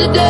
today.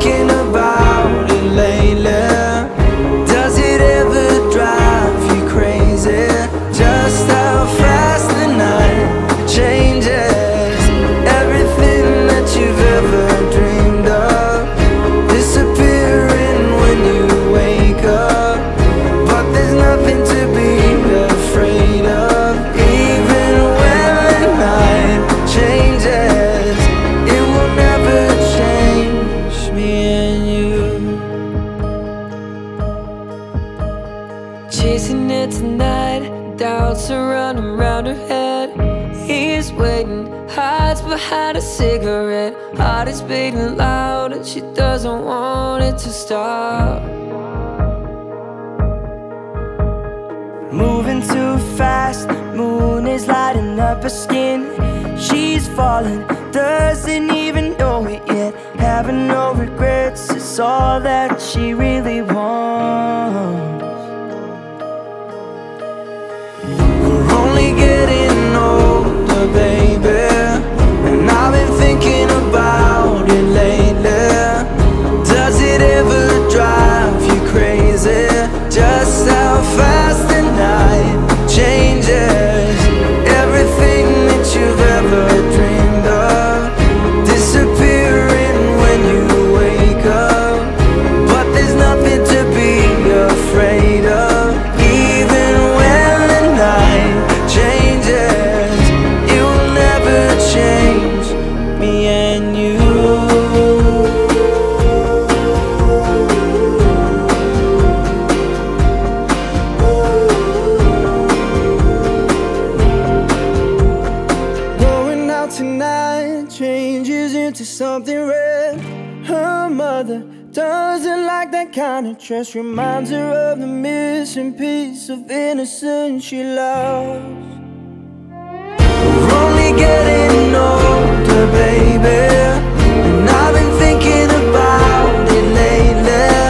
thinking about to stop. Moving too fast, moon is lighting up her skin. She's falling, doesn't even know it yet. Having no regrets, it's all that she really wants. We're only getting older, baby. And I've been thinking something red. Her mother doesn't like that kind of dress. Reminds her of the missing piece of innocence she lost. We're only getting older, baby. And I've been thinking about it lately.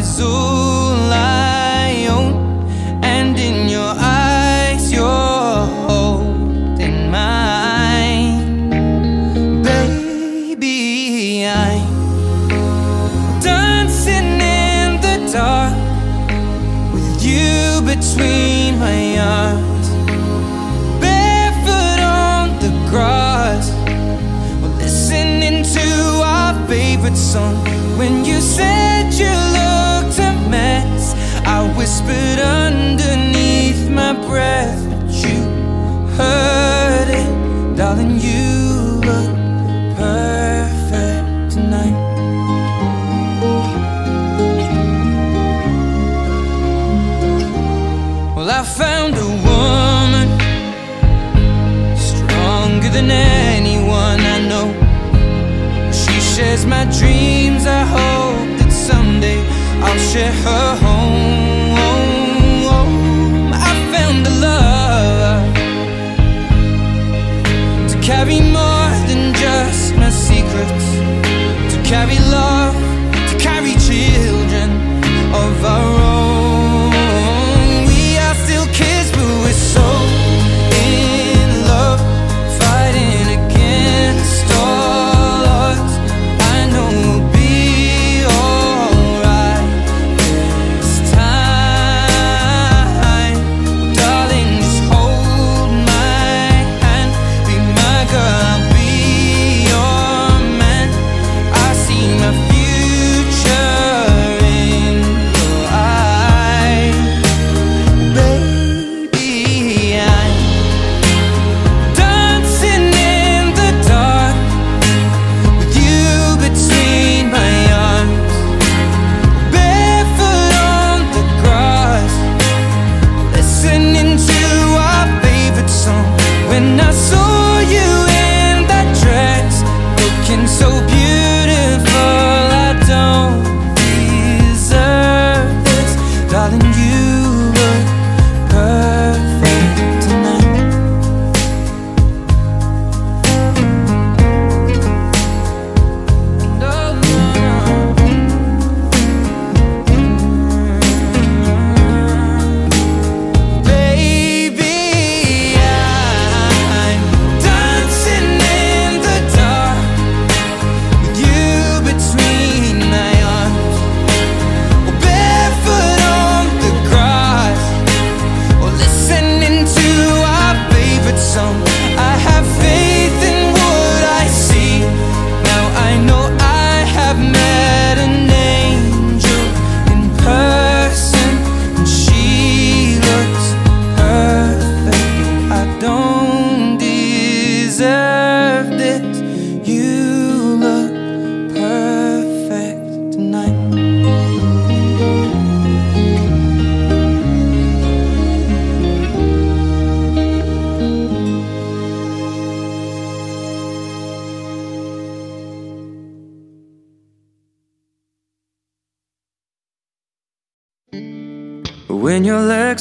is all I own, and in your eyes, you're holding mine. Baby, I'm dancing in the dark with you between my arms, barefoot on the grass. We're listening to our favorite song. When you said you whispered underneath my breath, but you heard it, darling. You look perfect tonight. Well, I found a woman stronger than anyone I know. She shares my dreams. I hope that someday I'll share her home. Carry more than just my secrets, to carry love,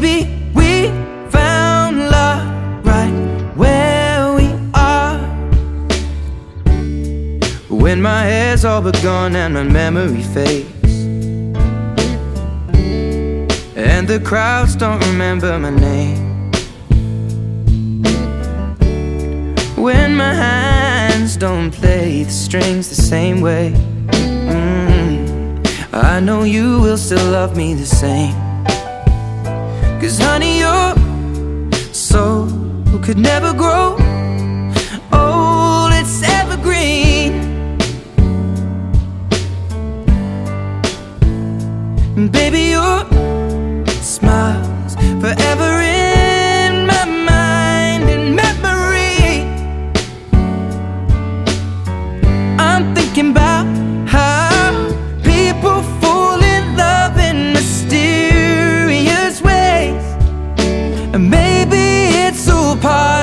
Maybe we found love right where we are. When my hair's all but gone and my memory fades. And the crowds don't remember my name. When my hands don't play the strings the same way. Mm, I know you will still love me the same. Cause honey, your soul could never grow maybe it's all part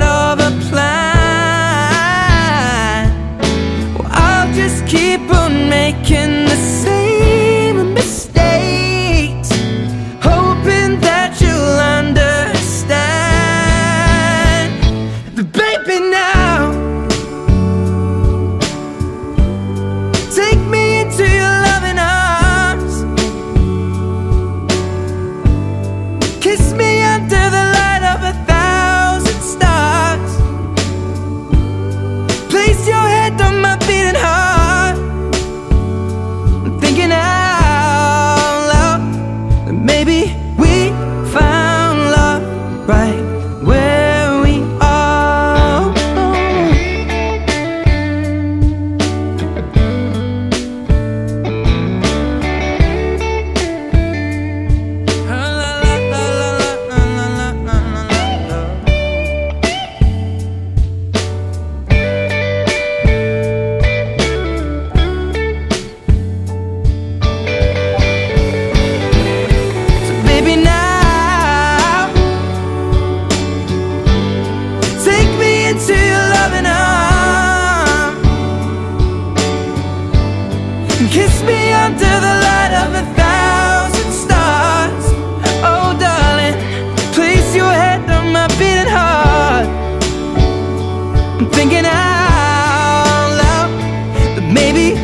thinking out loud that maybe